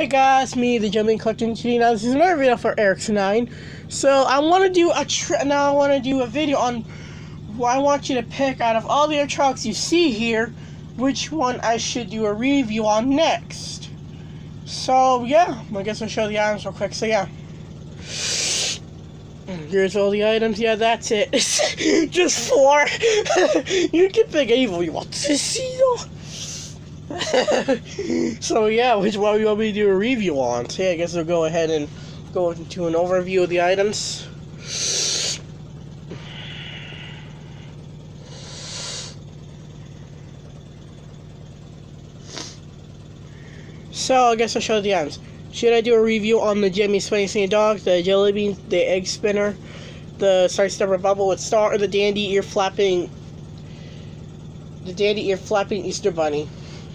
Hey guys, me, the Jumping Collecting today. Now this is another video for Erics9. So I want to do a now I want to do a video on. Why I want you to pick out of all the trucks you see here, which one I should do a review on next. So yeah, I guess I'll show the items real quick. So yeah. Here's all the items. Yeah, that's it. Just four. you can pick any one you want to see though. so yeah, which one do you want me to do a review on? So yeah, I guess we'll go ahead and go into an overview of the items. So I guess I'll show the items. Should I do a review on the Gemmy Spacey dog, the jelly bean, the egg spinner, the Stubber Bubble with Star, or the dandy ear flapping, the dandy ear flapping Easter Bunny?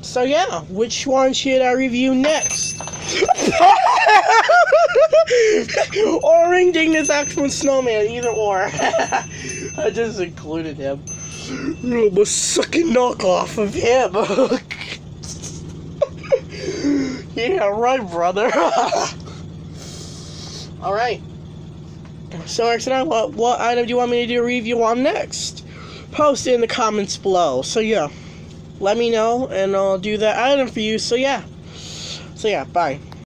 So yeah, which one should I review next? or Ring Dignus Axeman Snowman, either or. I just included him. I'm a sucking knockoff of him. yeah, right, brother. Alright. So, Erickson, what, what item do you want me to do a review on next? Post it in the comments below. So, yeah let me know and I'll do that item for you. So yeah. So yeah, bye.